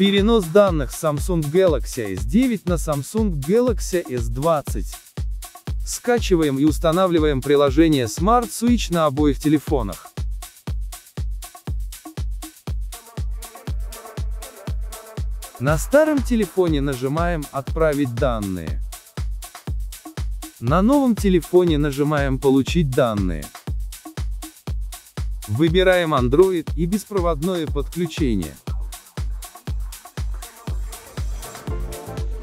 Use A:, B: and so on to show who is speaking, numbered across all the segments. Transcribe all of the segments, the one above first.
A: Перенос данных Samsung Galaxy S9 на Samsung Galaxy S20. Скачиваем и устанавливаем приложение Smart Switch на обоих телефонах. На старом телефоне нажимаем «Отправить данные». На новом телефоне нажимаем «Получить данные». Выбираем Android и беспроводное подключение.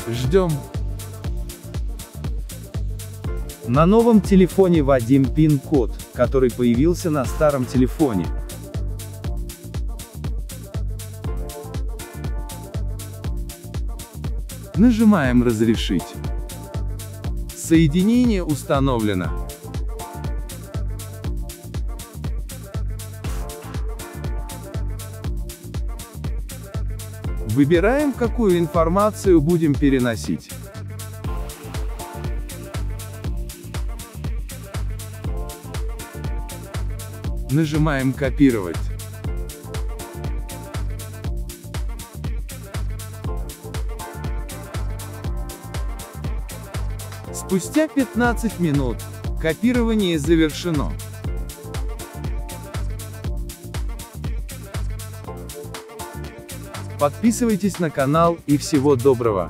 A: Ждем. На новом телефоне вводим пин-код, который появился на старом телефоне. Нажимаем «Разрешить». Соединение установлено. Выбираем, какую информацию будем переносить. Нажимаем «Копировать». Спустя 15 минут копирование завершено. Подписывайтесь на канал и всего доброго.